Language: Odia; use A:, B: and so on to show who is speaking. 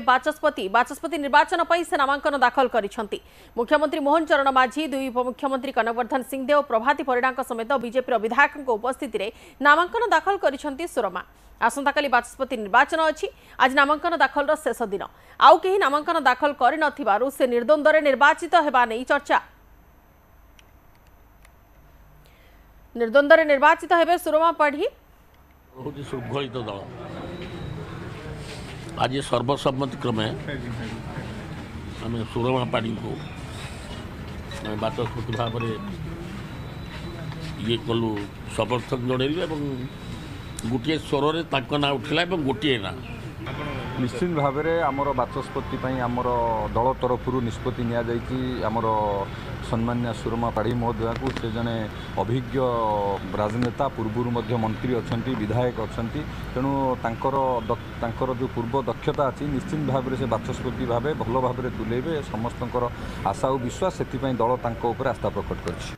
A: ବାଚସ୍ପତି ବାଚସ୍ପତି ନିର୍ବାଚନ ପାଇଁ ସେ ନାମାଙ୍କନ ଦାଖଲ କରିଛନ୍ତି। ମୁଖ୍ୟମନ୍ତ୍ରୀ ମୋହନ ଚରଣ ମାଝୀ ଦୁଇ ଉପମୁଖ୍ୟମନ୍ତ୍ରୀ କନକବର୍ଦ୍ଧନ ସିଂଦେଓ ପ୍ରଭାତୀ ପରିଡ଼ାଙ୍କ ସମେତ ବିଜେପିର ବିଧାୟକଙ୍କ ଉପସ୍ଥିତିରେ ନାମାଙ୍କନ ଦାଖଲ କରିଛନ୍ତି ସୁରମା। ଆସନ୍ତାକାଲି ବାଚସ୍ପତି ନିର୍ବାଚନ ଅଛି। ଆଜି ନାମାଙ୍କନ ଦାଖଲର ଶେଷ ଦିନ। ଆଉ କେହି ନାମାଙ୍କନ ଦାଖଲ କରିନଥିବାରୁ ସେ ନିର୍ଦ୍ୱନ୍ଦ୍ୱରେ ନିର୍ବାଚିତ ହେବା ନେଇ ଚର୍ଚ୍ଚା। ନିର୍ଦ୍ୱନ୍ଦ୍ୱରେ ନିର୍ବାଚିତ ହେବେ ସୁରମା ପାଢ଼ୀ।
B: আজ সর্বসম্মতিক্রমে আমি সুরমা পাড়ীଙ୍କୁ আমি বাচস্পতি ভাবে ইয়ে কলু সমর্থন জনাইলু এবং গোটিয়ে স্বরের তাঁর না উঠিলা এবং গোটিয়ে না। ଉଠିଲା ଏବଂ ଗୋଟିଏ ନାଁ
C: ନିଶ୍ଚିତ ଭାବରେ ଆମର ବାଚସ୍ପତି ପାଇଁ ଆମର ଦଳ ତରଫରୁ ନିଷ୍ପତ୍ତି ନିଆଯାଇଛି ଆମର ସମ୍ମାନ୍ୟ ସୁରମା ପାଢ଼ୀ ମହୋଦୟାଙ୍କୁ ସେ ଜଣେ ଅଭିଜ୍ଞ ରାଜନେତା ପୂର୍ବରୁ ମଧ୍ୟ ମନ୍ତ୍ରୀ ଅଛନ୍ତି ବିଧାୟକ ଅଛନ୍ତି ତେଣୁ ତାଙ୍କର ଦ- ତାଙ୍କର ଯେଉଁ ପୂର୍ବ ଦକ୍ଷତା ଅଛି ନିଶ୍ଚିତ ଭାବରେ ସେ ବାଚସ୍ପତି ଭାବେ ଭଲ ଭାବରେ ତୁଲେଇବେ ସମସ୍ତଙ୍କର ଆଶା ଓ ବିଶ୍ୱାସ ସେଥିପାଇଁ ଦଳ ତାଙ୍କ ଉପରେ ଆସ୍ଥା ପ୍ରକଟ କରିଛି